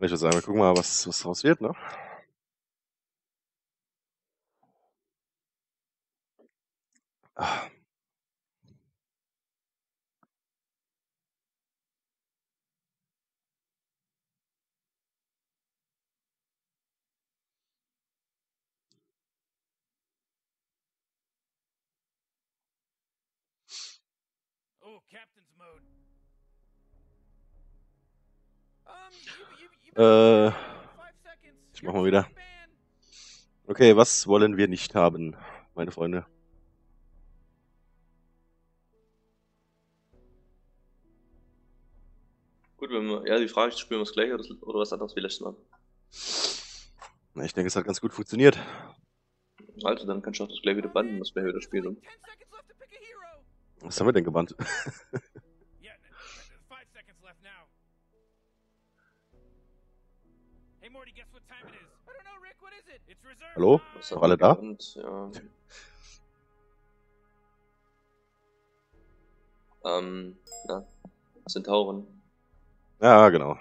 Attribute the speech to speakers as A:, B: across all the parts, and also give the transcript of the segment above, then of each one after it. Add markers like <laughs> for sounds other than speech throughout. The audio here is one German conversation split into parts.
A: Ich würde sagen, wir gucken mal, was, was draus wird, ne?
B: Oh, captain's mode. Um,
A: Äh, ich mach mal wieder. Okay, was wollen wir nicht haben, meine Freunde?
C: Gut, wenn wir, ja, die Frage ist, spielen wir es gleich oder, oder was anderes wie letztes Mal.
A: Na, ich denke, es hat ganz gut funktioniert.
C: Also, dann kannst du auch das gleich wieder banden, was wir wieder spielen.
A: Was haben wir denn gebannt? <laughs> Hallo?
C: haben
A: alle da?
C: gebannt? <laughs> Ja. Ähm, ja. Zentauren.
A: Ja, genau.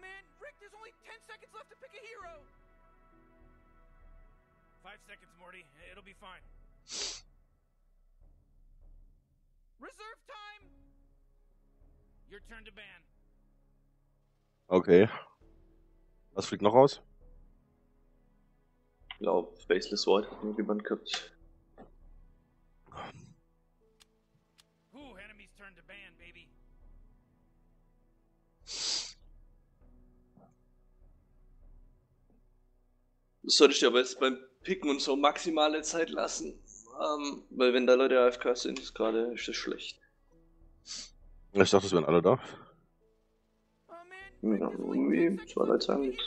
B: Man, Rick, there's only 10 seconds left to pick a hero. Five seconds, Morty. It'll be fine. <sighs> Reserve time. Your turn to ban.
A: Okay. Was fliegt noch raus?
C: Ich glaube, Faceless Void hat nur jemand gehabt. Das solltest du aber jetzt beim Picken und so maximale Zeit lassen. Ähm, weil wenn da Leute AFK sind, ist gerade ist das schlecht.
A: Ich dachte, es wären alle da.
C: Ja, irgendwie
B: 10
C: zwei Leute
B: a
C: nichts.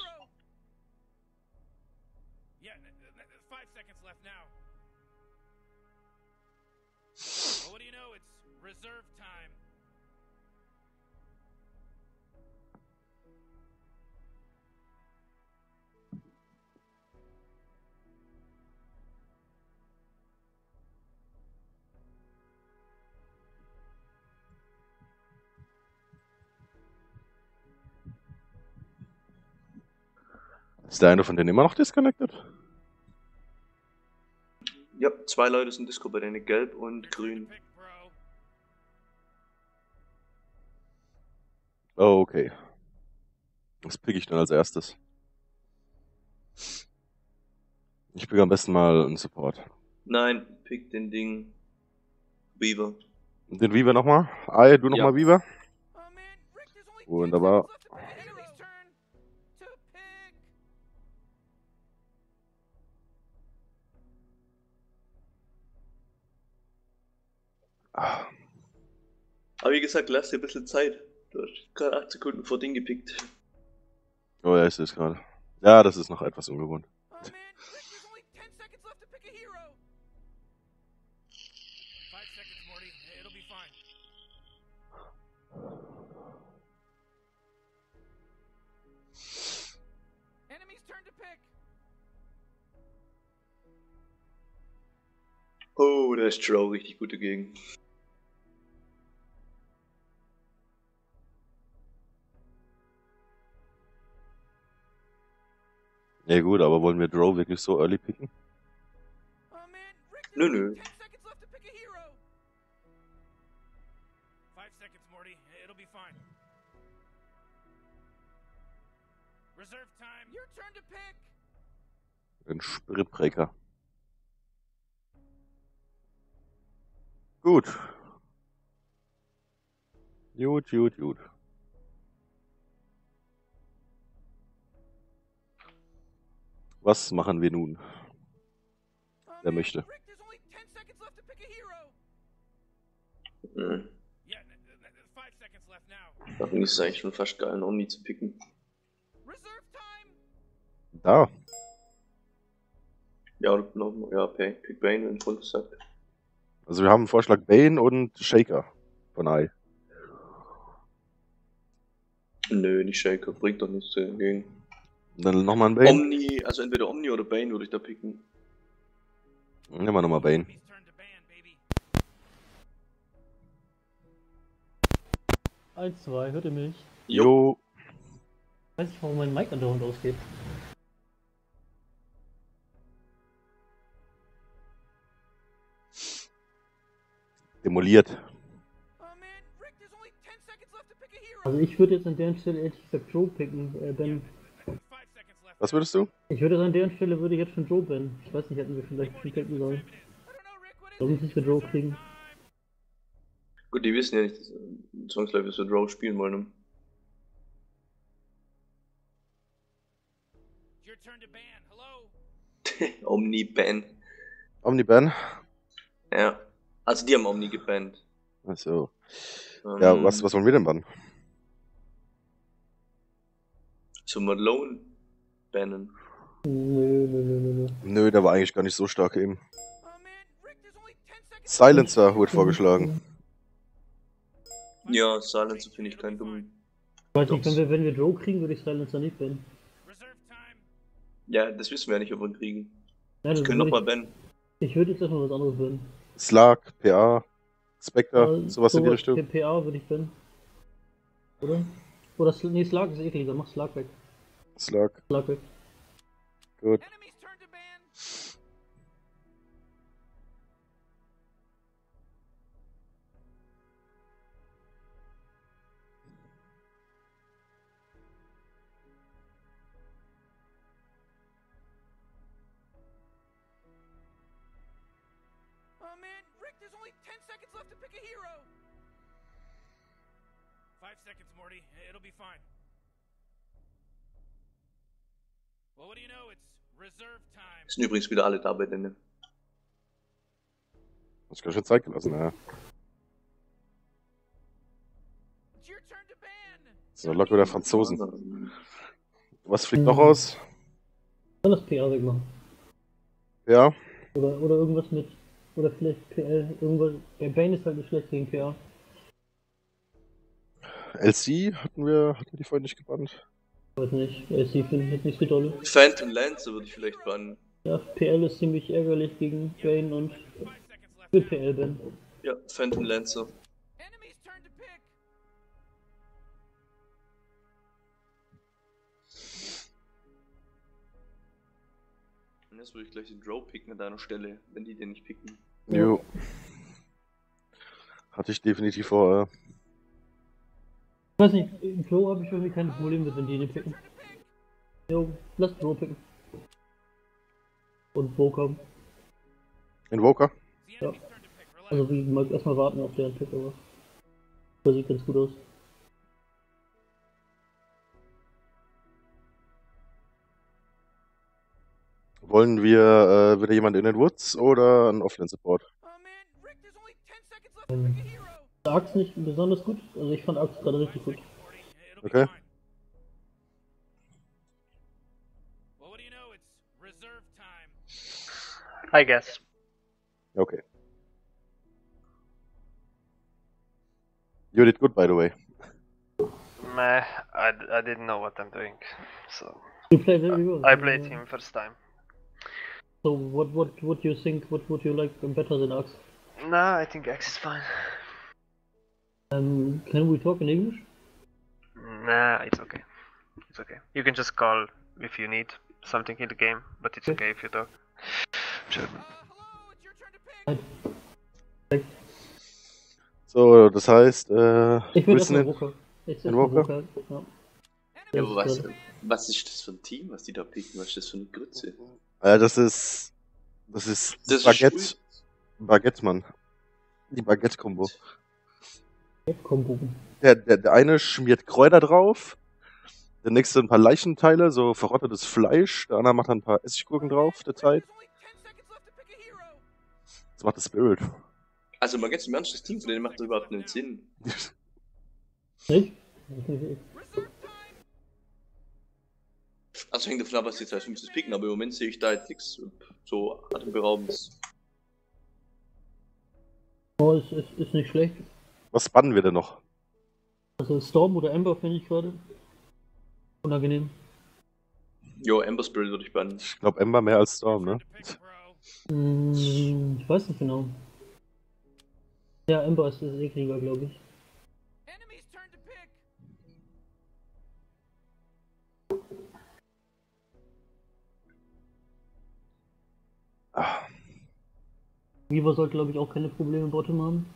A: Ist der eine von denen immer noch disconnected?
C: Ja, zwei Leute sind Disco bei denen, gelb und grün.
A: Oh, okay. Was pick ich denn als erstes? Ich pick am besten mal einen Support.
C: Nein, pick den Ding. Weaver.
A: Den Weaver nochmal? Ei, du nochmal
C: Ja.
A: Weaver?
B: Man, Rick, there's only 10
A: Wunderbar.
C: Aber wie gesagt, lass dir ein bisschen Zeit. Du hast gerade 8 Sekunden vor Ding gepickt.
A: Oh ja, ich sehe es gerade. Ja, das ist noch etwas ungewohnt.
B: Oh
C: Oh, da ist Drow richtig gut dagegen.
A: Ja gut, aber wollen wir Drow wirklich so early picken?
B: Oh man, Rick,
C: Nö, nö.
B: 10 seconds
A: Gut. Gut, gut, gut. Was machen wir nun? Wer möchte?
B: Rick, there's only 10 seconds left to pick a hero.
C: Hm. Deswegen ist es eigentlich schon fast geil, einen Omni zu picken.
B: Reserve time.
A: Da.
C: Ja, ja, Pay, Pick Bane, wenn Grund sagt.
A: Also wir haben einen Vorschlag Bane und Shaker von Ei.
C: Nö, nicht Shaker, bringt doch nichts dagegen.
A: Und dann nochmal ein Bane.
C: Omni, also entweder Omni oder Bane würde ich da picken.
A: Nehmen wir nochmal Bane.
D: 1, 2, hört ihr mich?
A: Jo.
D: Weiß nicht, warum mein Mic andauernd ausgeht.
B: Hero.
D: Also ich würde jetzt an der Stelle ehrlich gesagt Joe picken, äh, Ben.
A: Was würdest du?
D: Ich würde an der Stelle würde ich jetzt schon Joe Ben. Ich weiß nicht, hätten wir vielleicht schon picken sollen.
B: It?
D: nicht für Joe kriegen.
C: Gut, die wissen ja nicht, dass äh, zwangsläufig, dass wir Draw spielen wollen. ne?
B: It's your turn to ban. Hello?
C: Omni Ban.
A: Omni-Ban?
C: Ja. Also die haben Omni gebannt.
A: Achso.
C: Ähm,
A: Ja, was, was wollen wir denn bannen?
C: So Malone bannen.
D: Nö, nö, nö, nö, nö.
A: Nö, der war eigentlich gar nicht so stark eben.
B: Man, Rick, there's only 10 seconds
A: Silencer wurde vorgeschlagen.
C: Ja, Silencer finde ich keinen dummen.
D: Ich weiß nicht, wenn wir, wenn wir Joe kriegen, würde ich Silencer nicht bannen.
C: Ja, das wissen wir ja nicht, ob wir ihn kriegen.
D: Ja,
C: Wir
D: das
C: können noch
D: würde
C: mal bannen.
D: ich, ich würde jetzt erstmal was anderes bannen.
A: Slark, PA, Spectre,
D: Äh,
A: sowas in die Richtung.
D: PPA würde ich bannen. Oder? Oder, Sl- nee, Slark ist ekliger, mach Slark weg.
A: Slark,
D: Slark weg.
A: gut.
B: Only 10 seconds left to pick a hero. Five seconds, Morty. It'll be fine. Well, what do you know? It's reserve time.
C: Sind übrigens wieder alle da bei denen.
A: Hast du ganz schön Zeit gelassen, ja. So, locker wieder Franzosen. Was fliegt noch aus?
D: Dann das PA wegmachen.
A: Ja,
D: Oder, oder irgendwas mit. Oder vielleicht PL. Irgendwas. Der Bane ist halt nicht schlecht gegen PA.
A: LC hatten wir, hatten wir die vorhin nicht gebannt.
D: Weiß nicht. LC finde ich jetzt nicht so dolle.
C: Phantom Lancer würde ich vielleicht bannen.
D: Ja, PL ist ziemlich ärgerlich gegen Bane und will PL bannen.
C: Ja, Phantom Lancer. Jetzt würde ich gleich den Draw picken an deiner Stelle, wenn die den nicht picken.
A: Jo. Hatte ich definitiv vor. Äh,
D: Ich weiß nicht, im Joe habe ich irgendwie kein Problem mit, wenn die den picken. Jo, lass Joe picken. Und kommen.
A: Invoker?
B: Relax.
D: Also wie mal erstmal warten auf deren Pick, aber. Das sieht ganz gut aus.
A: Wollen wir äh, wieder jemand in den Woods oder einen Offline-Support?
B: Man, Rick, there's only 10 seconds left to pick a hero.
D: Axe nicht besonders gut. Also ich fand Axe gerade richtig gut.
A: Okay.
E: I guess.
A: Okay. You did good, by the way.
E: Meh, I, d- I didn't know what I'm doing. So
D: You played very well.
E: I played him first time.
D: So what what what do you think? What would you like better than Axe?
E: Nah, I think X is fine.
D: Um, can we talk in English?
E: Nah, it's okay. It's okay. You can just call if you need something in the game, but it's okay if you talk. Sure.
B: Uh, hello, it's your turn to pick.
A: So, das heißt, äh,
D: Ich will
A: Wilson
D: erstmal
A: in,
D: Walker. Jetzt
A: in
D: erstmal
A: Walker?
D: Ja.
C: Ja,
D: Das
C: aber was, was ist das für ein Team, was die da picken? Was ist das für eine Grütze?
A: Äh, das ist, das ist
C: Das ist
A: Baguette. Baguette, Mann. Die Baguette-Kombo.
D: Kombo.
A: Der, der, der eine schmiert Kräuter drauf, der nächste ein paar Leichenteile, so verrottetes Fleisch, der andere macht dann ein paar Essiggurken drauf, der Zeit.
B: There's only 10 seconds left to pick a hero.
A: Das macht das Spirit.
C: Also mal ganz im Ernst, das Team von denen macht doch überhaupt keinen Sinn.
D: Nicht?
C: Also hängt davon ab, was die 250 picken, aber im Moment sehe ich da jetzt nichts so atemberaubendes.
D: Oh, ist, ist, ist nicht schlecht.
A: Was bannen wir denn noch?
D: Also Storm oder Ember finde ich gerade. Unangenehm.
C: Jo, Ember Spirit würde ich bannen.
A: Ich glaube Ember mehr als Storm, ne?
D: Hm, ich weiß nicht genau. Ja, Ember ist, ist ekliger, glaube ich.
A: Ah,
D: Weaver sollte, glaube ich, auch keine Probleme im Bottom haben.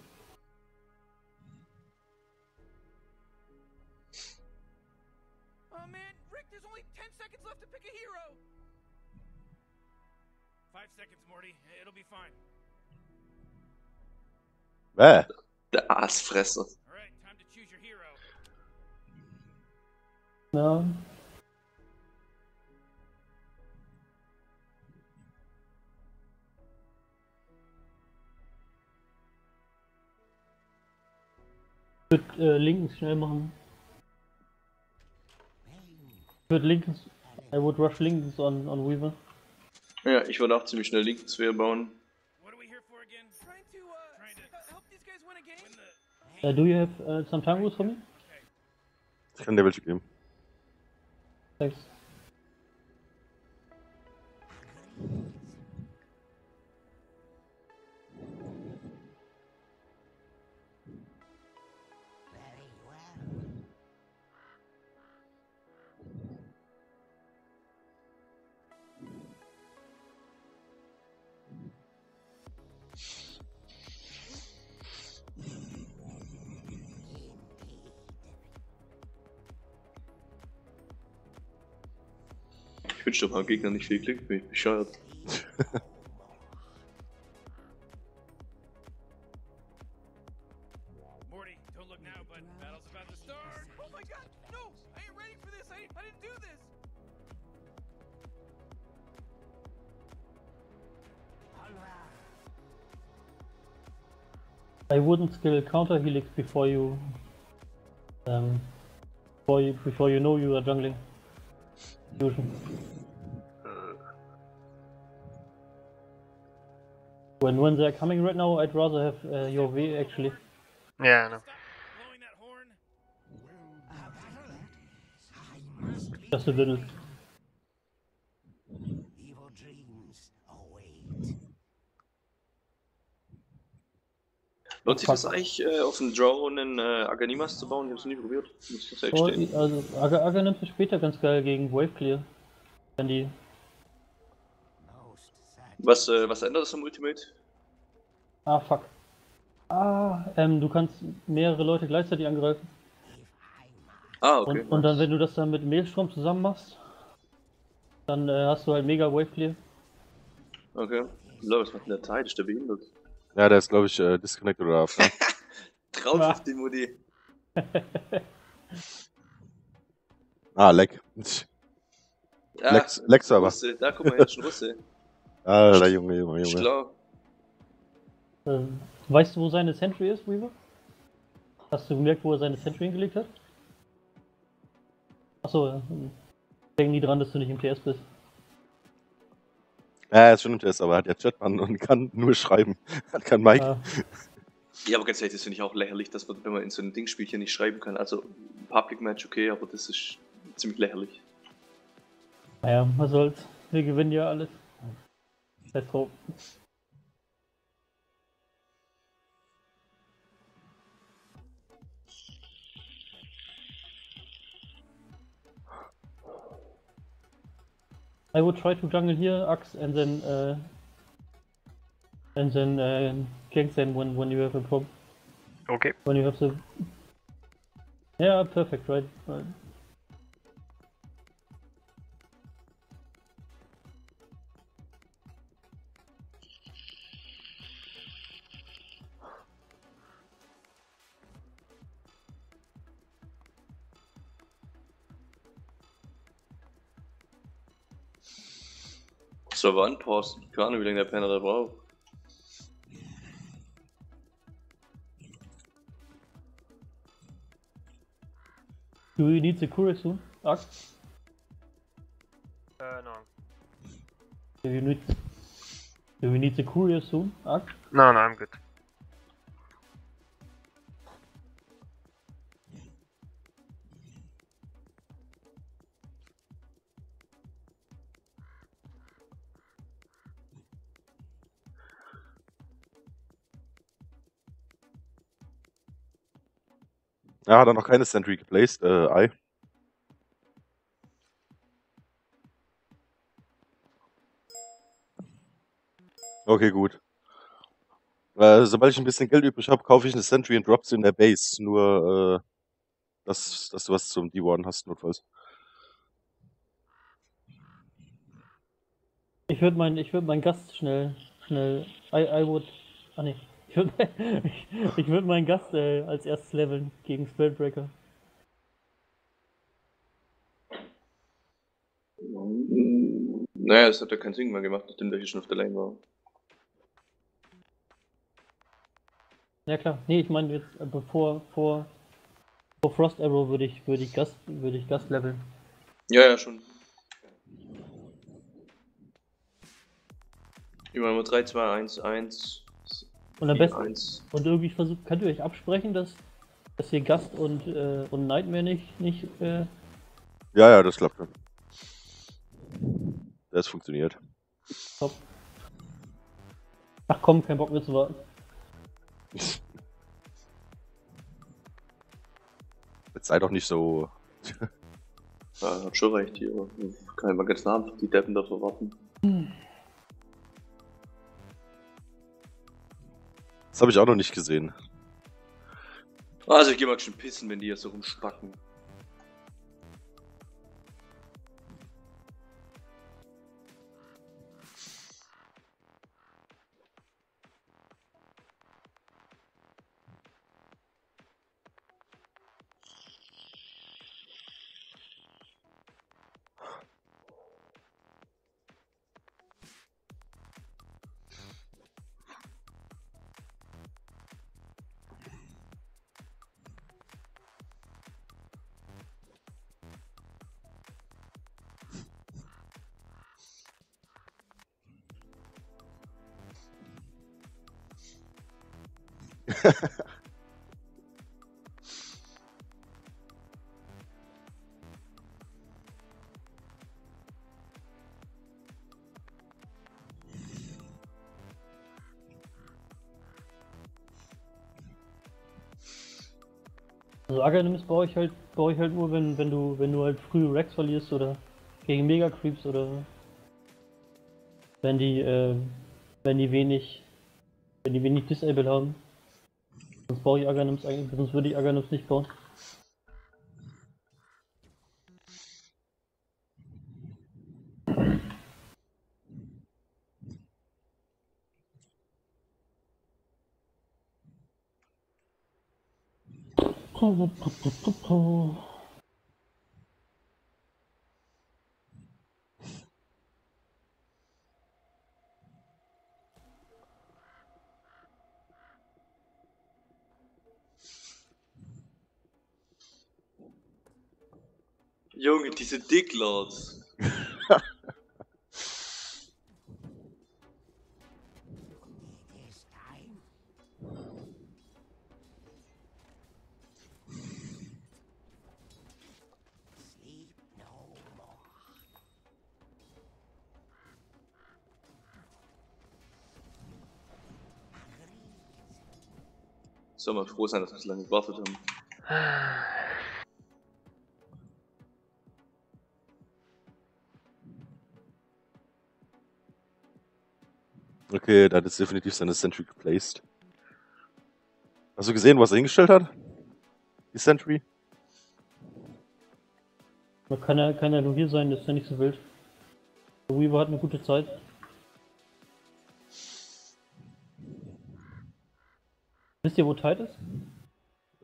B: Oh man, Rick, there's
D: würde äh, Linken schnell machen. Ich würde Linken. I would rush Links on, on Weaver.
C: Ja, ich würde auch ziemlich schnell linken Sphere bauen.
B: What are we here for again? Trying to, uh, Trying to help these guys win a game. Win the
D: Uh, do you have uh, some time rules for me?
A: Ich kann dir welche geben.
D: Thanks.
C: Ich wünsche doch mal Gegner nicht viel Glück, bin ich bescheuert.
B: Oh. I
D: wouldn't skill counter helix before you um before you before you know you are jungling. Fusion. When when they're coming right now, I'd rather have uh, your V actually.
E: Yeah, I know.
B: Stop blowing that horn.
D: Just a little.
C: Lohnt sich das eigentlich, äh, auf dem Draw einen äh, Aganimas zu bauen? Ich hab's nie probiert. Muss das echt
D: Oh, also Aga, Aga nimmt sich später ganz geil gegen Wave Clear. Wenn die.
C: Was, äh, was ändert das am Ultimate?
D: Ah fuck. Ah, ähm, du kannst mehrere Leute gleichzeitig angreifen.
C: Ah, okay.
D: Und, und dann, wenn du das dann mit Maelstrom zusammen machst, dann äh, hast du halt mega Wave Clear.
C: Okay. Lol, was macht denn der Teil? Ist der behindert?
A: Ja, der ist, glaube ich, äh, disconnected oder AFK. <laughs>
C: Drauf
D: Ja.
C: auf die Mutti. <laughs>
A: ah, Leck.
C: Ja,
A: Lex, Lex aber.
C: Russe. Da guck mal, jetzt schon Russe. <laughs>
A: Alter, Junge, Junge, Junge.
C: Schlau.
D: Ähm, weißt du, wo seine Sentry ist, Weaver? Hast du gemerkt, wo er seine Sentry hingelegt hat? Achso, ja. hm. Denk nie dran, dass du nicht im TS bist.
A: Ja, er ist schon im Test, aber er hat ja Chatman und kann nur schreiben. Hat kein Mic.
D: Ah,
C: Ja, aber ganz ehrlich, das finde ich auch lächerlich, dass man, wenn man in so einem Dingspielchen nicht schreiben kann. Also, Public Match okay, aber das ist ziemlich lächerlich.
D: naja, was soll's. Wir gewinnen ja alles. Let's go. I would try to jungle here, Axe, and then uh, and then uh, gank them when when you have a problem.
E: Okay.
D: When you have the yeah, perfect, right? right.
C: So, war Keine Ahnung, wie lange der Penner da braucht.
D: Do you need the courier soon, Axe?
E: Uh, no.
D: Do you need do you need the courier soon, Axe?
E: No, no, I'm good.
A: Ja, hat er noch keine Sentry geplaced, äh, Ei. Okay, gut. Äh, sobald ich ein bisschen Geld übrig habe, kaufe ich eine Sentry und drop sie in der Base. Nur, äh, dass, dass du was zum D1 hast, notfalls.
D: Ich würde meinen würd meinen Gast schnell, schnell, I, I would, ah nee, ich würde ich, <laughs> ich würd meinen Gast äh, als erstes leveln gegen Spellbreaker.
C: Naja, es hat ja keinen Sinn mehr gemacht, nachdem der hier schon auf der Lane war.
D: Ja klar, nee, ich meine jetzt äh, bevor, vor, vor Frost Arrow würde ich, würde ich Gast, würde ich Gast leveln.
C: Ja, ja, schon. Immer nur 3, 2, 1, 1.
D: Und am besten,
C: 1.
D: und irgendwie versucht, könnt ihr euch absprechen, dass, dass ihr Gast und, äh, und Nightmare nicht, nicht, äh,
A: Ja, ja, das klappt schon. Das funktioniert.
D: top. Ach komm, kein Bock mehr zu warten. <laughs>
A: Jetzt sei doch nicht so.
C: Ja, hat schon recht hier. aber Kann ich mal ganz nah die Deppen davor warten. <laughs>
A: Das habe ich auch noch nicht gesehen.
C: Also ich geh mal schon pissen, wenn die hier so rumspacken.
D: Also Aghanim ist bei euch halt, bei euch halt nur, wenn, wenn du, wenn du halt früh Rex verlierst oder gegen Mega Creeps oder wenn die, äh, wenn die wenig, wenn die wenig Disable haben. Baue ich Aghanims eigentlich, sonst würde ich Aghanims nicht bauen.
C: Junge, diese Dicklords. Soll mal froh sein, dass wir so lange gewartet haben. <sighs>
A: Okay, da hat jetzt definitiv seine Sentry geplaced. Hast du gesehen, was er hingestellt hat? Die Sentry?
D: Man kann ja, kann ja nur hier sein, das ist ja nicht so wild. Der Weaver hat eine gute Zeit. Wisst ihr, wo Tide ist?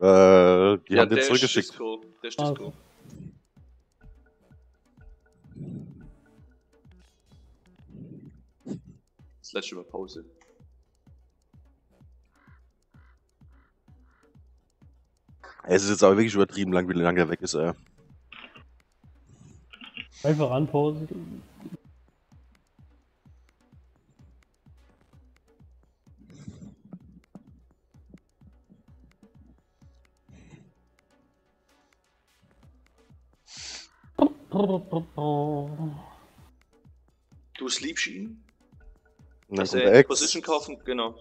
A: Äh, die haben den zurückgeschickt.
C: Ist Disco. Der ist
D: Ah,
C: Disco.
D: okay.
C: Das letzte Mal Pause.
A: Es ist jetzt aber wirklich übertrieben lang, wie lange er weg ist, ey.
D: Einfach anpausen.
C: Du sleepst ihn.
A: Und dann
C: Dass er. Position kaufen, genau.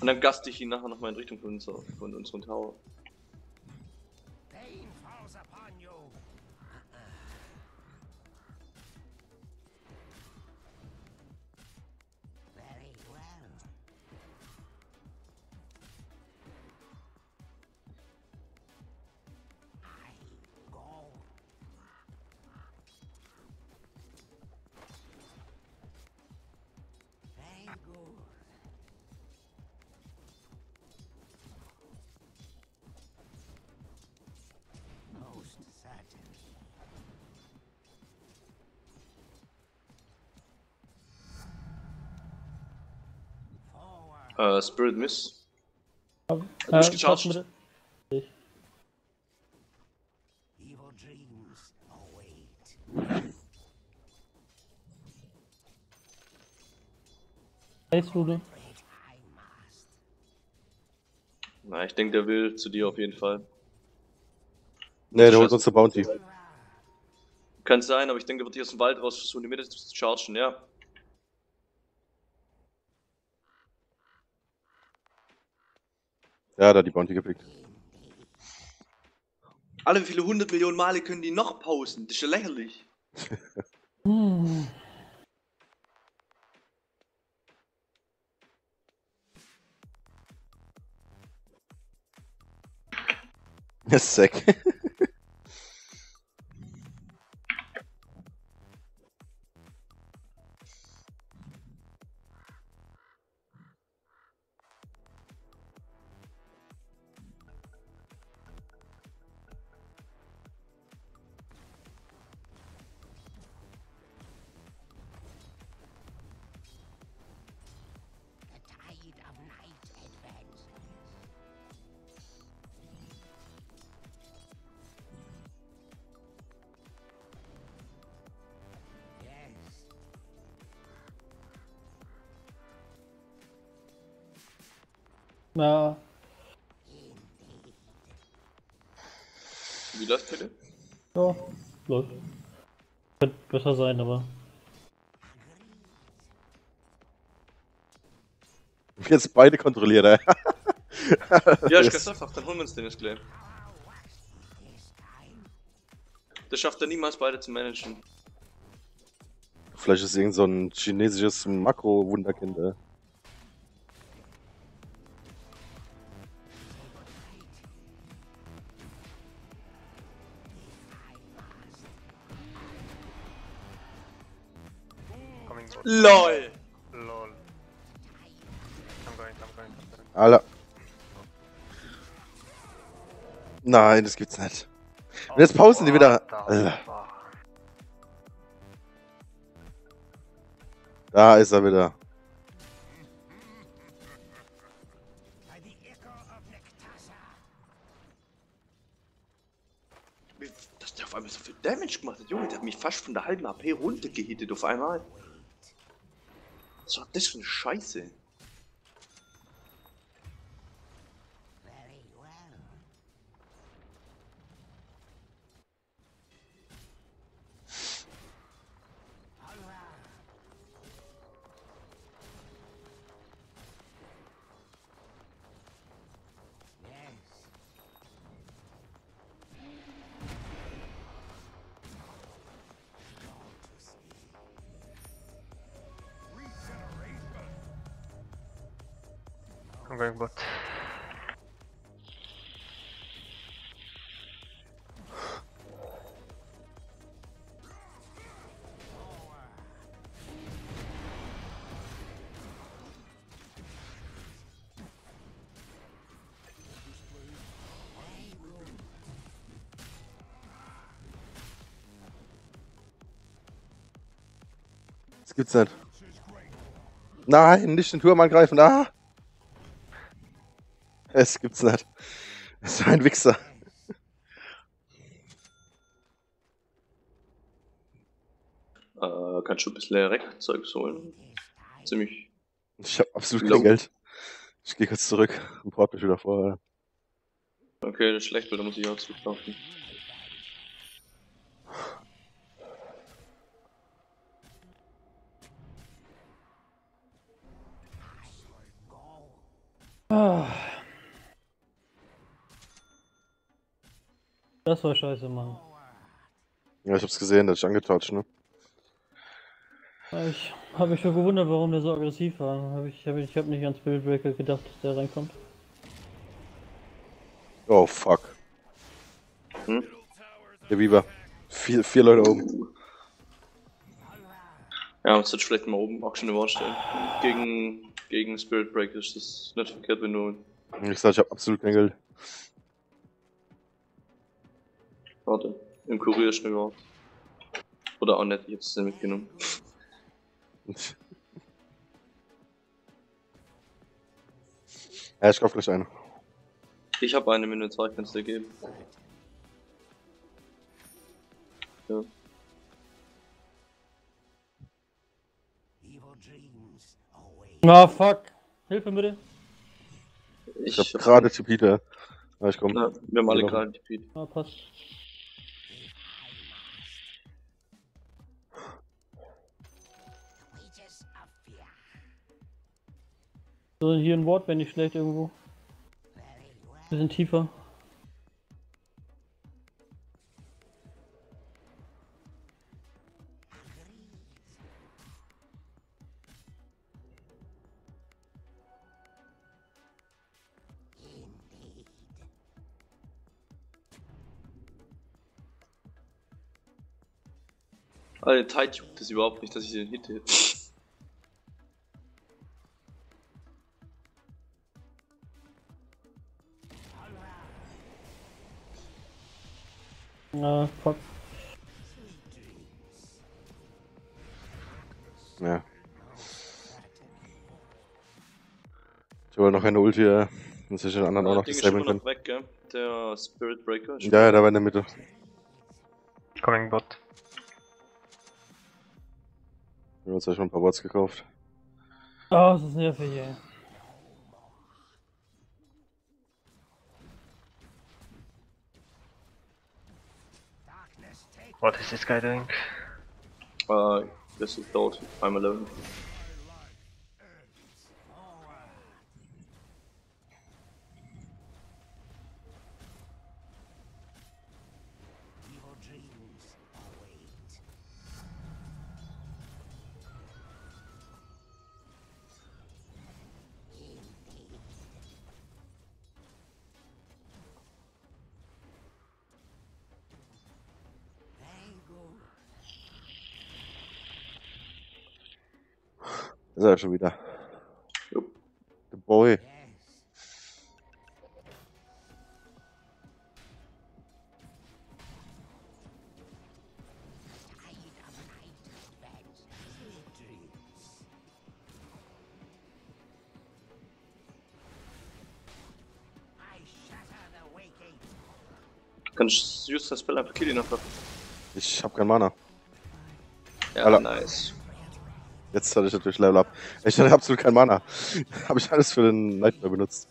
C: Und dann gaste ich ihn nachher nochmal in Richtung von, unser, von unserem Tower. Uh, Spirit Miss.
D: Um,
F: uh, Hindmast.
C: Na, ich denke, der will zu dir auf jeden Fall.
A: Ne, der holt uns eine Bounty.
C: Kann sein, aber ich denke, der wird hier aus dem Wald raus versuchen, die Mitte zu chargen, ja.
A: Ja, da hat die Bounty gepickt.
C: Alle, wie viele hundert Millionen Male können die noch pausen? Das ist ja lächerlich. <laughs> <laughs> <laughs>
D: Hm.
A: Sack.
D: Ja,
C: Wie läuft bitte?
D: ja, läuft. Könnte besser sein, aber.
A: Jetzt beide kontrolliert er.
C: Ja, ich <laughs>
A: Yes.
C: ganz einfach, dann holen wir uns den jetzt gleich. Das schafft er niemals beide zu managen.
A: Vielleicht ist irgend so ein chinesisches Makro-Wunderkind, ey. Nein, das gibt's nicht. Und jetzt pausen die wieder.
E: Fuck?
A: Da ist er wieder.
C: Dass der auf einmal so viel Damage gemacht hat, Junge, der hat mich fast von der halben AP runtergehittet auf einmal. Was war das für eine Scheiße?
E: I'm going bot.
A: Das gibt's nicht. Nein, nicht den Turm angreifen. Ah! Es gibt's nicht. Das ist ein Wichser.
C: Äh, kannst du ein bisschen Reckzeugs holen? Ziemlich.
A: Ich habe absolut
C: Low.
A: kein Geld. Ich gehe kurz zurück und port mich wieder vor.
C: Okay, das ist schlecht, weil da muss ich auch zulaufen.
D: Ah. Das war scheiße, Mann.
A: Ja, ich hab's gesehen, dass ich angetoucht, ne?
D: Ich habe mich schon gewundert, warum der so aggressiv war. Hab ich habe ich hab nicht an Spirit Breaker gedacht, dass der reinkommt.
A: Oh, fuck.
C: Hm?
A: Der Biber. Vier, vier Leute oben.
C: Ja, man sollte vielleicht mal oben auch schon eine Wand stellen. Gegen, gegen Spirit Break ist das nicht verkehrt, wenn du.
A: Wie gesagt, ich hab absolut kein Geld.
C: Warte, im Kurier ist eine Wand. Oder auch nicht, ich hab's nicht mitgenommen.
A: Ja, ich kauf gleich eine.
C: Ich habe eine Minute Zeit, kannst du dir geben. Ja.
F: Await.
D: Ah, fuck. Hilfe bitte.
C: Ich,
A: Ich hab gerade Tipite. Ja, ich komm.
C: Ja, wir haben alle
A: Ja.
C: gerade die Beat.
D: Ah, passt. So, hier ein Wort wäre nicht schlecht irgendwo. Bisschen tiefer.
C: Alter, Tide juckt das überhaupt nicht, dass ich den hitte.
D: Ah, fuck.
A: Ja. Ich habe noch eine Ulti, äh, muss ich den anderen auch noch disablen können.
C: noch weg, gell? Der Spirit Breaker. ist
A: Ja, ja, da war in der Mitte.
E: Coming bot.
A: Wir haben uns ja schon ein paar Bots gekauft.
D: Ah, das ist nervig, ey.
E: What is this guy doing?
C: Uh, this is Dot. I'm alone.
A: Ist er schon wieder.
C: Jupp.
A: The Boy.
F: Yes. Tide of night advances. Sweet dreams. I shatter the waking.
C: Kannst du use das Spell einfach kill ihn einfach.
A: Ich hab kein Mana.
C: Ja,
A: Alter.
C: nice.
A: Jetzt hatte ich natürlich Level Up. Ich hatte absolut kein Mana. <laughs> Habe ich alles für den Nightmare benutzt.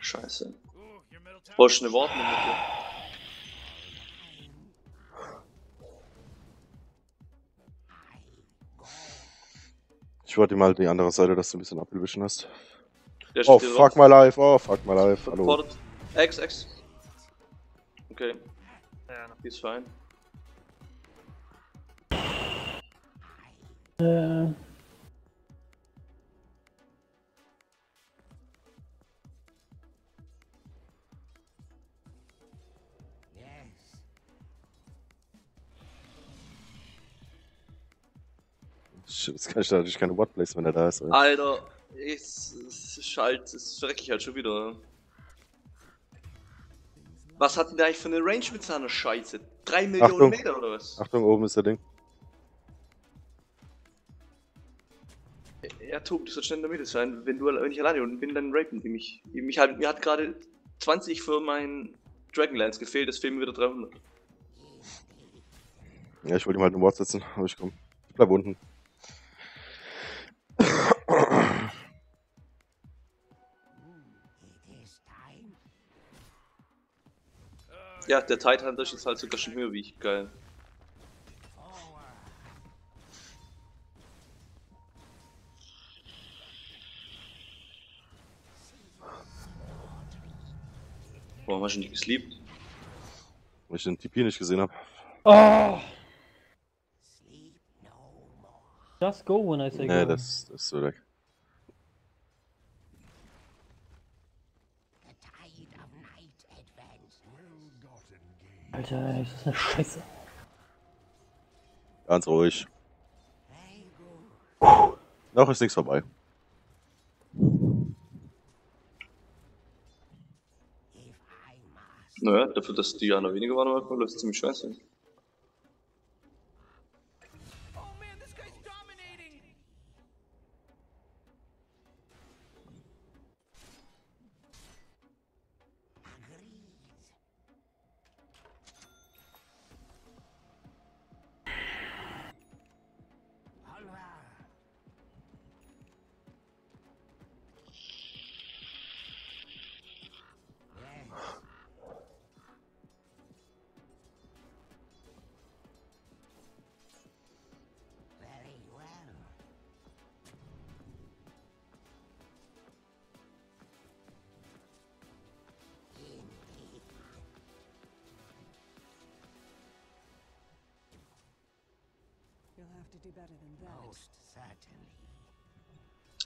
C: Scheiße. Brauchst du eine Worte in der Mitte?
A: Ich wollte mal die andere Seite, dass du ein bisschen Abwischen hast.
C: Der
A: Oh, fuck my life. Oh, fuck my life. Hallo.
C: Supported. X, X. Okay,
E: Yeah, no.
C: he's fine.
D: Äh,
F: Yes.
A: Shit, Jetzt kann ich da natürlich keine Wordplays, wenn er da ist. ey.
C: Alter, es es ist halt, es verrecke ich halt schon wieder. Was hat denn der eigentlich für eine Range mit seiner Scheiße? 3 Millionen
A: Achtung.
C: Meter oder was?
A: Achtung, oben ist der Ding.
C: Ja, Tobi, du sollst schnell in der Mitte sein. Wenn, du, wenn ich alleine unten bin, dann rapen die mich. mich hat, mir hat gerade 20 für mein Dragonlance gefehlt, es fehlen mir wieder 300.
A: Ja, ich wollte ihm halt ein Wort setzen, aber ich komm. Ich bleib unten.
C: Ja, der Titan ist jetzt halt sogar schon höher wie ich. Geil. Warum hast du nicht gesleept?
A: Weil ich den TP nicht gesehen habe.
D: oh,
F: Sleep no more.
D: just go when I say
A: Nee,
D: go.
A: das, das ist so weg.
F: The tide of night advances.
D: Alter, das ist eine Scheiße.
A: Ganz ruhig. Noch ist nichts vorbei.
C: Naja, dafür, dass die Jahre weniger waren, war läuft ziemlich scheiße.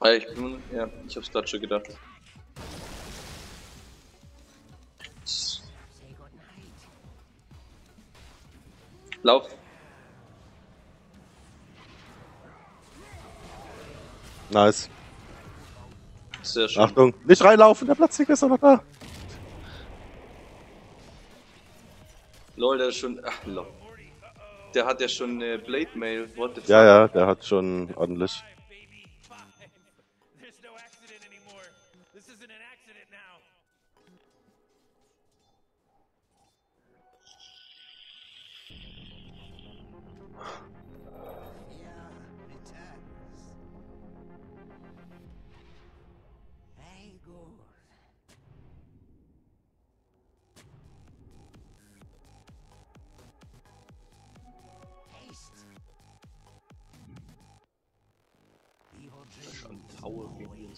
C: Ah, ich bin, ja, ich hab's grad schon gedacht. Lauf.
A: Nice.
C: Sehr schön.
A: Achtung, nicht reinlaufen, der Platzsieg ist noch da.
C: Lol, der ist schon. Ach, lol. Der hat ja schon eine Blade Mail. What the fuck?
A: Ja, ja, der hat schon ordentlich.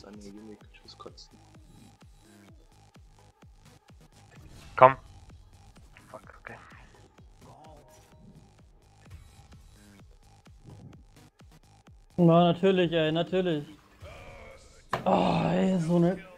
C: Gegen uns an, der Junge. Ich muss kotzen.
E: Komm. Fuck, okay.
D: Ja, natürlich, ey, natürlich. Oh, ey, so eine.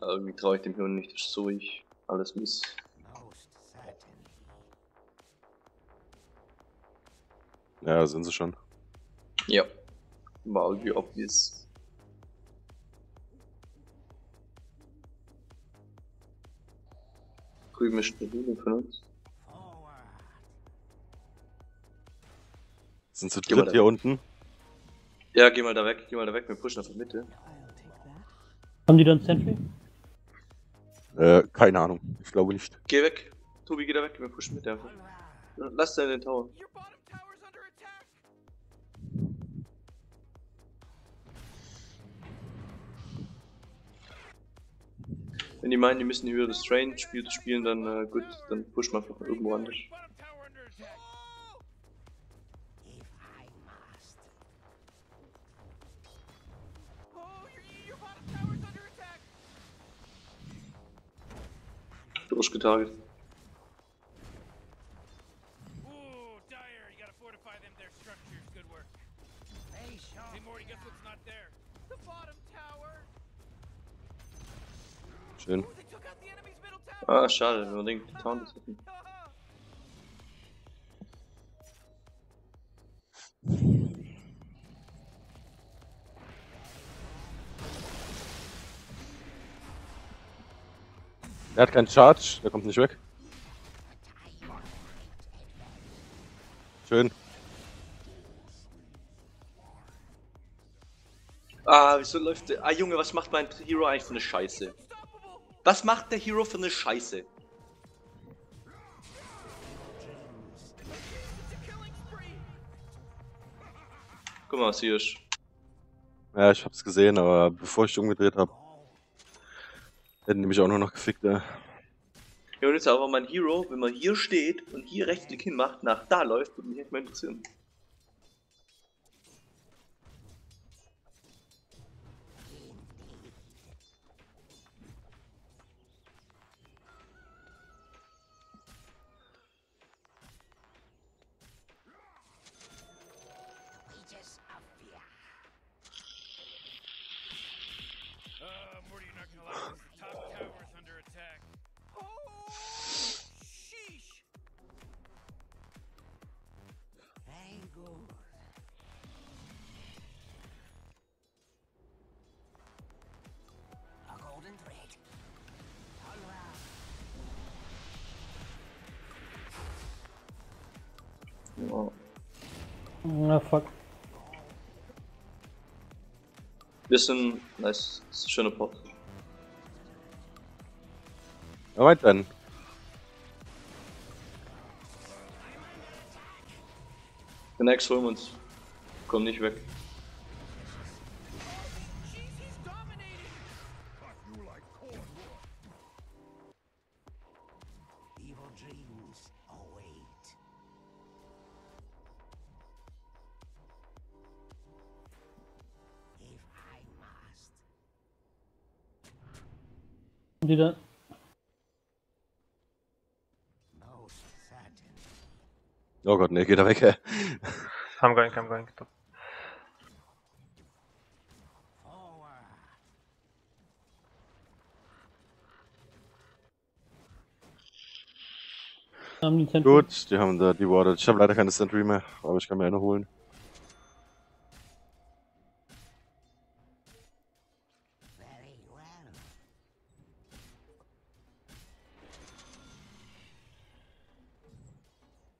C: Aber irgendwie traue ich dem Hirn nicht, das ist so ich. Alles Miss.
A: Ja, sind sie schon.
C: Ja. War irgendwie obvious. Drüben ist eine Linie von uns.
A: Sind zu
C: mal
A: dritt hier
C: weg.
A: unten.
C: Ja, geh mal da weg, geh mal da weg, wir pushen auf die Mitte.
D: Haben die dann Sentry?
A: Äh, keine Ahnung. Ich glaube nicht.
C: Geh weg. Tobi, geh da weg, wir pushen mit einfach. Lass da in den Tower. Wenn die meinen, die müssen hier das Train-Spiel spielen, dann äh, gut, dann pushen wir einfach irgendwo anders.
B: Middle tower.
C: Ah, schade, wir unbedingt getan das hätten. <laughs>
A: Der hat keinen Charge, der kommt nicht weg. Schön.
C: Ah, wieso läuft der? Ah, Junge, was macht mein Hero eigentlich für eine Scheiße? Was macht der Hero für eine Scheiße? Guck mal, was hier ist.
A: Ja, ich hab's gesehen, aber bevor ich umgedreht hab, hätten mich auch nur noch gefickt, ey.
C: Ja, und jetzt aber mein Hero, wenn man hier steht und hier Rechtsklick hinmacht, nach da läuft, würde mich echt mal interessieren. Bisschen, nice, das ist ein schöner Pot.
A: Alright dann.
C: Den Next holen wir uns. Komm nicht weg.
F: Certainly.
A: Oh Gott, nee, geht er weg, ey.
E: I'm going, I'm going. Top.
D: Haben die.
A: Gut, die haben da die Water. Ich habe leider keine Sentry mehr, aber ich kann mir eine holen.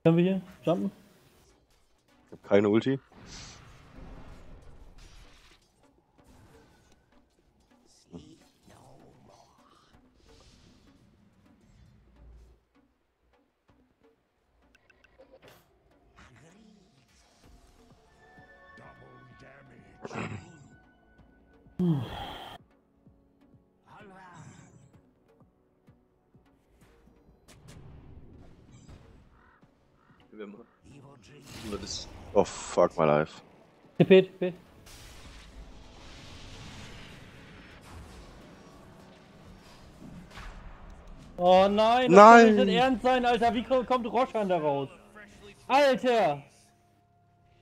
D: Können wir hier jumpen?
A: Ich habe keine Ulti. My life.
D: TP, TP. Oh nein, das
A: Nein.
D: kann nicht ernst sein, Alter. Wie ko- kommt Roshan da raus? Alter!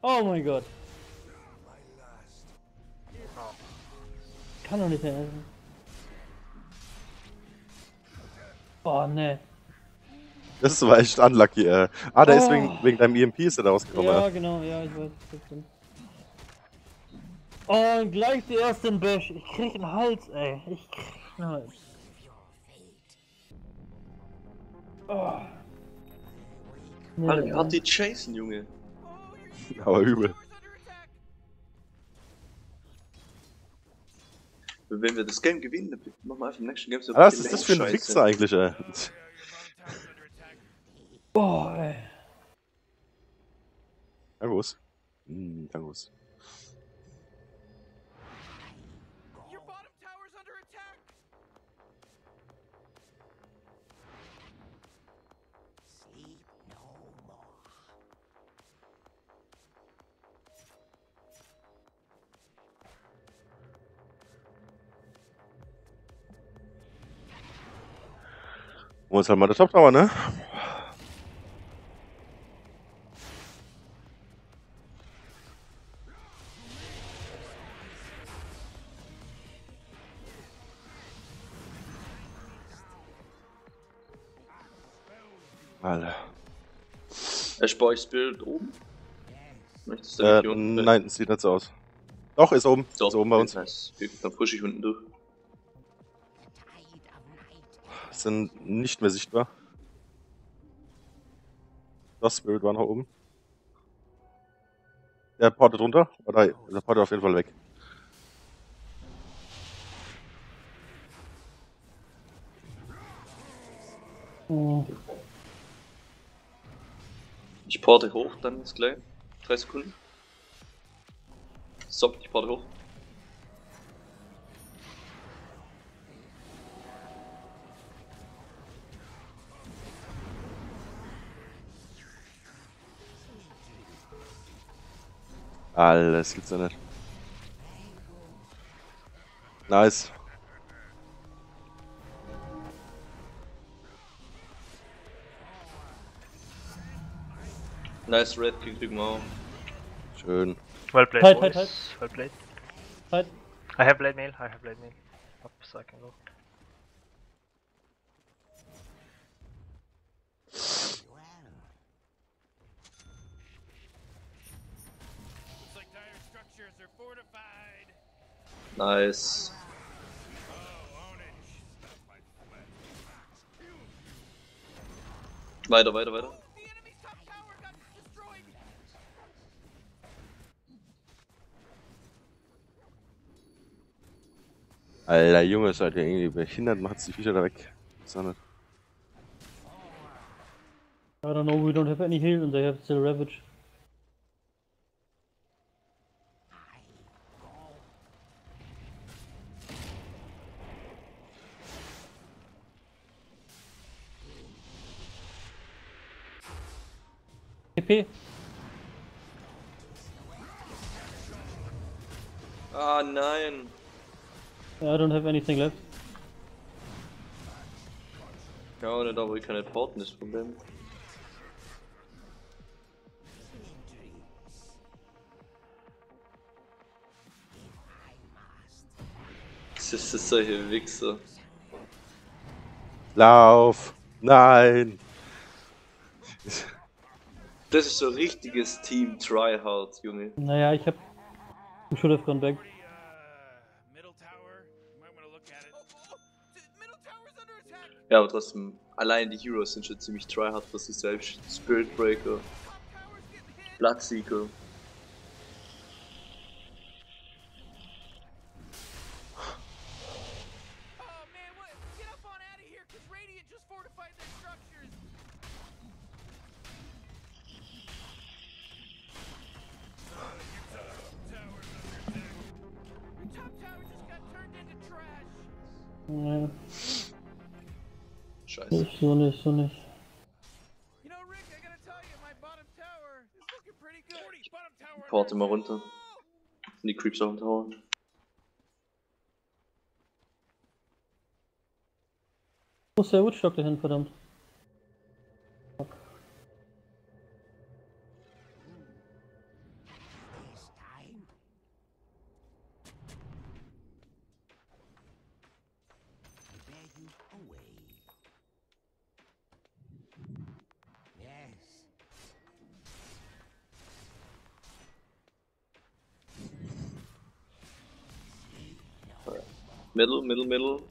D: Oh mein Gott. Kann doch nicht mehr ernst sein. Oh ne.
A: Das war echt unlucky, äh. Ah, der ist
D: Oh.
A: wegen, wegen deinem EMP ist er da rausgekommen,
D: Ja,
A: ja.
D: genau, ja, ich weiß. Oh, und gleich die erste Bash. Ich krieg einen Hals, ey. Ich krieg einen Hals. Oh. Nee,
C: Alter, hart die chasen, Junge. <laughs>
A: Aber übel.
C: Wenn wir das Game gewinnen, dann machen wir einfach im nächsten Game so
A: Ah, was ist das für ein. Fixer eigentlich, ey?
B: Your bottom tower's under attack.
D: Boah, ey.
A: Tangos. Hm, Tangos.
B: Your bottom tower's under attack.
F: Sleep no more.
A: Wo ist halt mal der Top Tower, ne?
C: Ash bei euch Spirit oben? Möchtest du
A: Äh,
C: nicht hier unten?
A: nein, sieht nicht so aus. Doch, ist oben.
C: Doch,
A: ist oben bei uns.
C: Nice. Dann pushe ich unten durch.
A: Sind nicht mehr sichtbar. Das Spirit war noch oben. Der portet runter. Oder der portet auf jeden Fall weg.
D: Oh.
C: Ich porte hoch, dann ist gleich. Drei Sekunden. Stopp, ich porte hoch.
A: Alles gibt's ja nicht. Nice.
C: Nice Red King kriegen wir auch.
A: Schön.
E: Well played,
D: Halt, halt,
E: boys. Well played.
D: Halt.
E: I have blade mail, I have blade mail. Up so I can
G: fortified.
B: Nice. Weiter, weiter, weiter.
A: Alter Junge, seid ihr irgendwie behindert? Macht die Viecher da weg. Ist nicht.
D: I don't know, we don't have any heal and they have still Ravage. Don't have anything left.
B: Ja, auch nicht, aber ich kann nicht porten, das Problem. Das ist das solche Wichser.
A: Lauf! Nein!
B: Das ist so richtiges Team Tryhard, Junge.
D: Naja, ich hab. We should have gone back.
G: Oh, oh.
B: Ja, aber trotzdem, allein die Heroes sind schon ziemlich tryhard für sich selbst. Spirit Breaker. Bloodseeker.
G: Bottom tower.
B: Porte mal runter. Die Creeps auf dem Tower.
D: Wo ist der Woodstock dahin, verdammt?
B: Middle,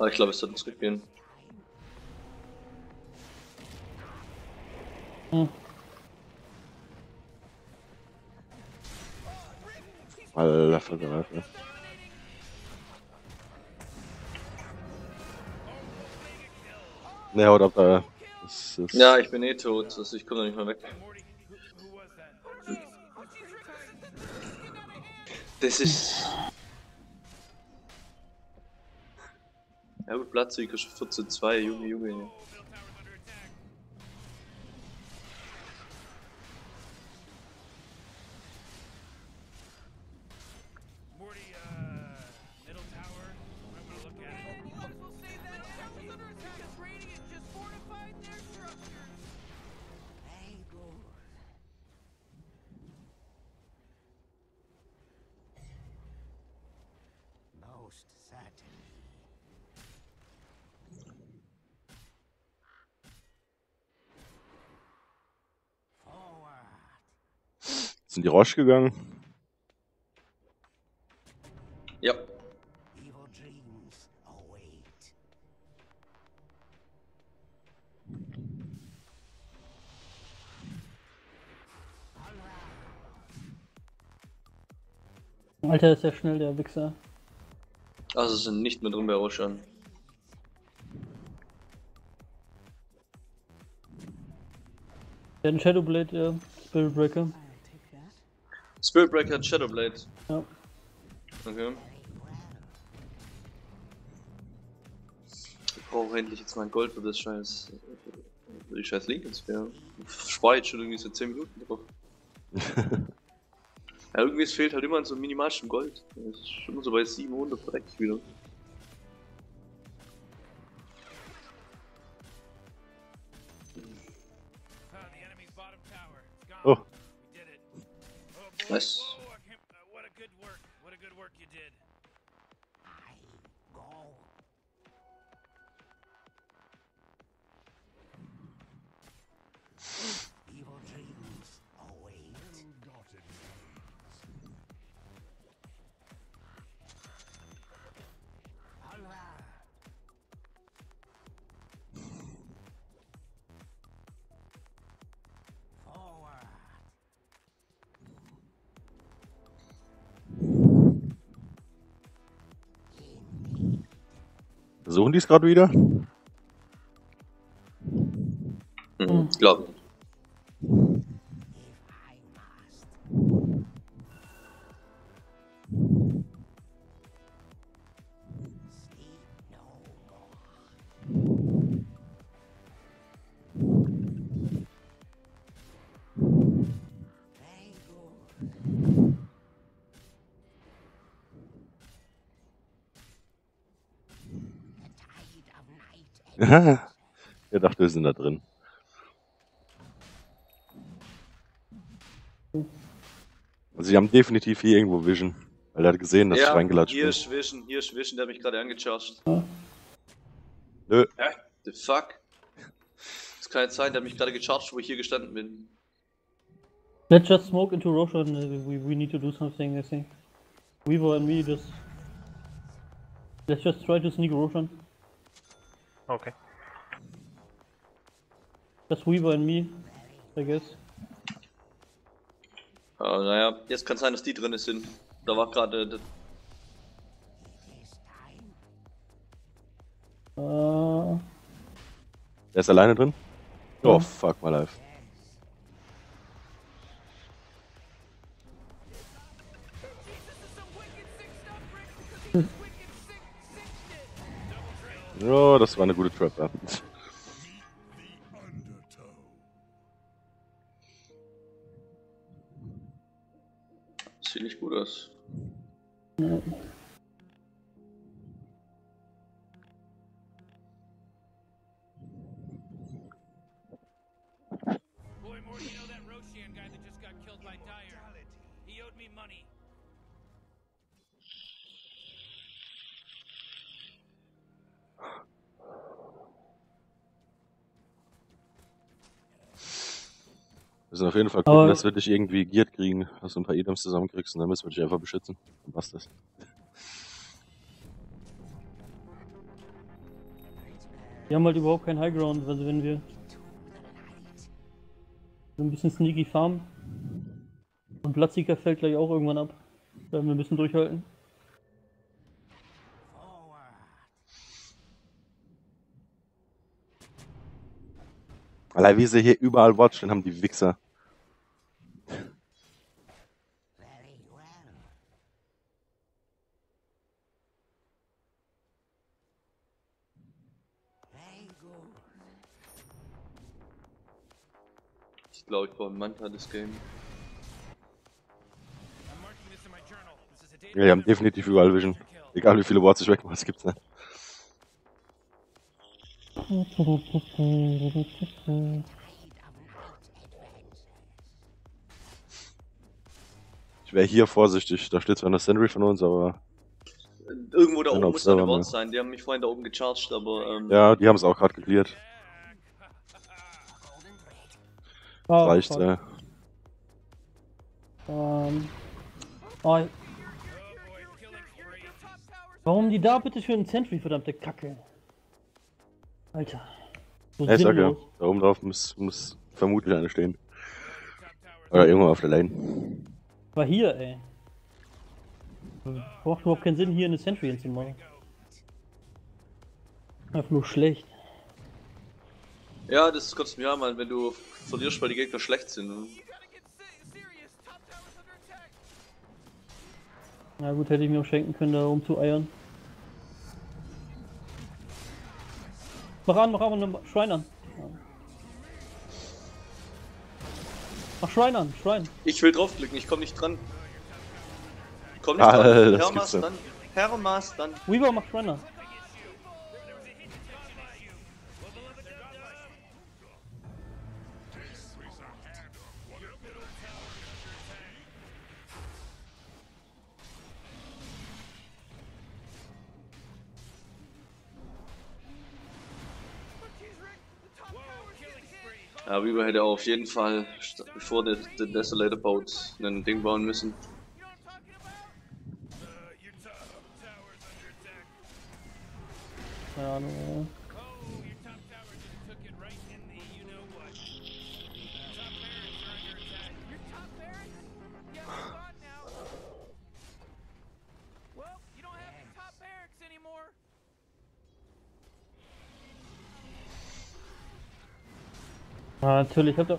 C: accident.
B: Ah, ich glaube, es sollte zurückgehen.
D: Hm.
A: Alter.
G: Dominating.
A: Ne, haut ab, da. Das ist.
B: Ja, ich bin eh tot, also ich komme da nicht mehr weg.
C: Morty, who,
B: Ja gut, Bloodseeker schon 14-2, Junge, Junge.
A: Roche gegangen?
B: Ja.
H: Evil dreams await.
D: Alter, ist ja schnell, der Wichser.
B: Also sind nicht mehr drin bei Roshan.
D: Der hat einen Shadowblade, ja. Spirit Breaker.
I: I'll take that.
B: Spirit Breaker hat Shadowblade.
D: Ja.
B: Okay.
C: brauche endlich jetzt mein Gold für das scheiß. Für die scheiß Lincoln Sphere. Ich war jetzt schon irgendwie so 10 Minuten drauf. <laughs> Ja, irgendwie es fehlt halt immer so minimalstem Gold. Das ist immer so bei 700 verreckt ich wieder.
A: Oh.
C: Nice.
A: Versuchen die es gerade wieder?
C: Mhm, glaub nicht.
A: Er dachte, wir sind da drin. Also sie haben definitiv hier irgendwo Vision. Weil er hat gesehen, dass ich
C: Ja,
A: reingelatscht
C: hier
A: bin.
C: ist Vision, hier ist Vision, der hat mich gerade angecharged.
A: Nö.
C: Hä? The fuck? Das kann jetzt sein, der hat mich gerade gecharged, wo ich hier gestanden bin.
D: Let's just smoke into Roshan. uh, We, we need to do something, I think. Weaver and me just. Let's just try to sneak Roshan.
E: Okay.
D: Just Weaver and me, I guess.
C: Aber naja, jetzt kann sein, dass die drin sind. Da war gerade.
F: time.
D: Uh,
A: Der ist alleine drin? Oh, fuck my life. Ja, das war eine gute Trap. Ja.
C: Sieht nicht gut aus.
J: Boy,
A: müssen auf jeden Fall gucken,
D: Aber-
A: dass wir dich irgendwie geared kriegen, dass du ein paar Edems zusammenkriegst und dann müssen wir dich einfach beschützen. Dann passt das.
D: wir haben halt überhaupt kein Highground, also wenn wir so ein bisschen sneaky farmen. Und Blattseeker fällt gleich auch irgendwann ab. Werden wir ein bisschen durchhalten.
A: Allein wie sie hier überall watchen, haben die Wichser.
C: Ich glaube, ich brauche einen Manta das Game.
A: Ja, die haben definitiv überall Vision. Egal wie viele Wards ich wegmache, <laughs> das gibt's nicht. Ich wäre hier vorsichtig. Da steht zwar eine Sentry von uns, aber
C: Irgendwo da oben muss eine
A: ne?
C: sein. Die haben mich vorhin da oben gecharged, aber. Ähm,
A: ja, die haben es auch gerade geklärt.
D: Ah,
A: Reicht,
D: fuck.
A: äh.
D: Ähm, oh,
J: Oh
D: warum die da bitte für einen Sentry, verdammte Kacke? Alter. So
A: Ja, ich sag ja, da oben drauf muss, muss vermutlich eine stehen. Oder irgendwo auf der Lane.
D: War hier, ey. Braucht überhaupt keinen Sinn, hier eine Sentry hinzumachen. Einfach nur schlecht.
C: ja, das kotzt mich an, Mann, wenn du verlierst, weil die Gegner schlecht sind.
B: Attack.
D: Na gut, hätte ich mir auch schenken können, da rumzueiern. Mach an, mach an, nimm Schrein an. Mach Schrein an, Schrein.
C: Ich will draufklicken, ich komme nicht dran. Komm nicht
A: Alter,
C: dran. Hermas dann. Hermas dann.
D: Weaver, mach Schrein an.
C: Ja, Weaver hätte auf jeden Fall, bevor der, der Desolator baut, ein Ding bauen müssen.
B: You know they're coming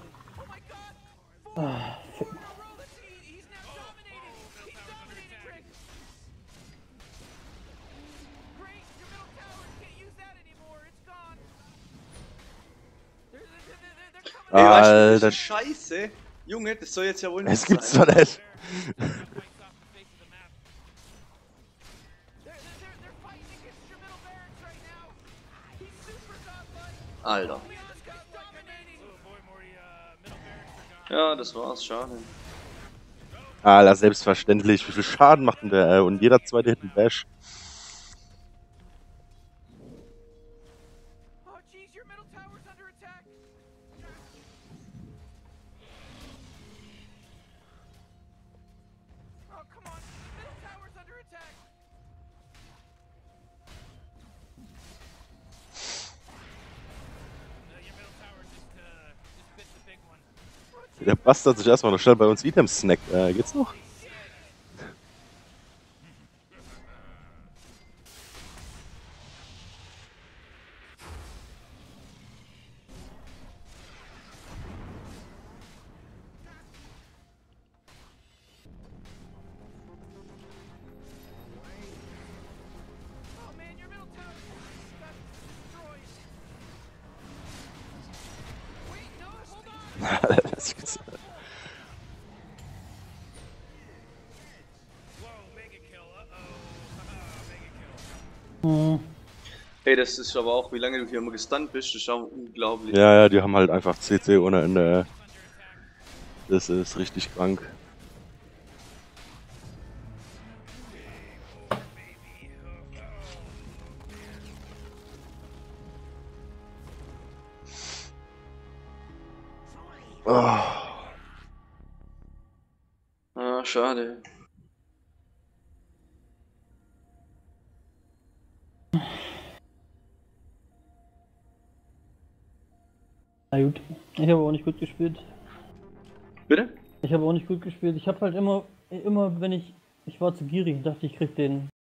C: Ey, weißt du, das
A: Alter.
C: ist Scheiße. Junge, das soll jetzt ja wohl nicht
A: Es gibt's doch nicht.
B: They're,
C: Ja, das war's, schade.
A: Alter, selbstverständlich. Wie viel Schaden macht denn der? Äh, und jeder zweite Hit ein Bash. Der Bastard sich erstmal noch schnell bei uns Items snackt. Äh, geht's noch?
C: Ist aber auch, wie lange du hier immer gestunt bist, das ist auch unglaublich.
A: ja, ja, die haben halt einfach CC ohne Ende. Das ist richtig krank.
D: Nicht gut gespielt.
C: Bitte?
D: Ich habe auch nicht gut gespielt. Ich habe halt immer, immer, wenn ich, ich war zu gierig, dachte ich krieg den,